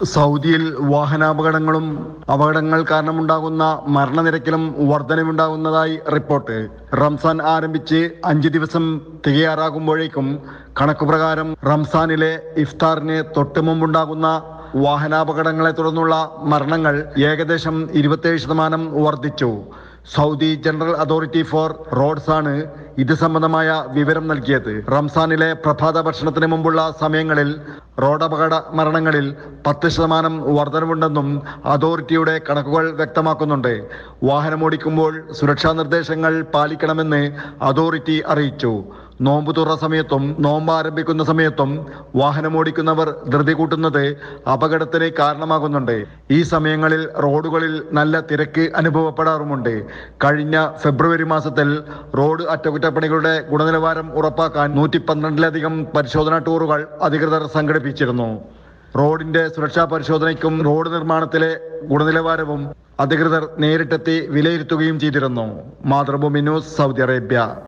സൗദിയിൽ വാഹനാപകടങ്ങളും അപകടങ്ങൾ കാരണമുണ്ടാകുന്ന മരണനിരക്കിലും വർധനവുണ്ടാകുന്നതായി റിപ്പോർട്ട്. റംസാൻ ആരംഭിച്ച് അഞ്ച് ദിവസം തികയാറാകുമ്പോഴേക്കും കണക്കുപ്രകാരം റംസാനിലെ ഇഫ്താറിന് തൊട്ടു മുമ്പുണ്ടാകുന്ന വാഹനാപകടങ്ങളെ തുടർന്നുള്ള മരണങ്ങൾ ഏകദേശം ഇരുപത്തേഴ് ശതമാനം വർദ്ധിച്ചു Saudi general authority for roads ആണ് ഇത് സംബന്ധമായ വിവരം നൽകിയത്. റംസാനിലെ പ്രഭാത ഭക്ഷണത്തിന് മുമ്പുള്ള സമയങ്ങളിൽ റോഡപകട മരണങ്ങളിൽ പത്ത് ശതമാനം വർധനവുണ്ടെന്നും അതോറിറ്റിയുടെ കണക്കുകൾ വ്യക്തമാക്കുന്നുണ്ട്. വാഹനമോടിക്കുമ്പോൾ സുരക്ഷാ നിർദ്ദേശങ്ങൾ പാലിക്കണമെന്ന് അതോറിറ്റി അറിയിച്ചു. നോമ്പ് തുറ സമയത്തും നോമ്പ് ആരംഭിക്കുന്ന സമയത്തും വാഹനമോടിക്കുന്നവർ ധൃതി കൂട്ടുന്നത് അപകടത്തിന് കാരണമാകുന്നുണ്ട്. ഈ സമയങ്ങളിൽ റോഡുകളിൽ നല്ല തിരക്ക് അനുഭവപ്പെടാറുമുണ്ട്. കഴിഞ്ഞ ഫെബ്രുവരി മാസത്തിൽ റോഡ് അറ്റകുറ്റപ്പണികളുടെ ഗുണനിലവാരം ഉറപ്പാക്കാൻ നൂറ്റി പന്ത്രണ്ടിലധികം പരിശോധനാ ടൂറുകൾ അധികൃതർ സംഘടിപ്പിച്ചിരുന്നു. റോഡിന്റെ സുരക്ഷാ പരിശോധനയ്ക്കും റോഡ് നിർമ്മാണത്തിലെ ഗുണനിലവാരവും അധികൃതർ നേരിട്ടെത്തി വിലയിരുത്തുകയും ചെയ്തിരുന്നു. Mathrubhumi news Saudi Arabia.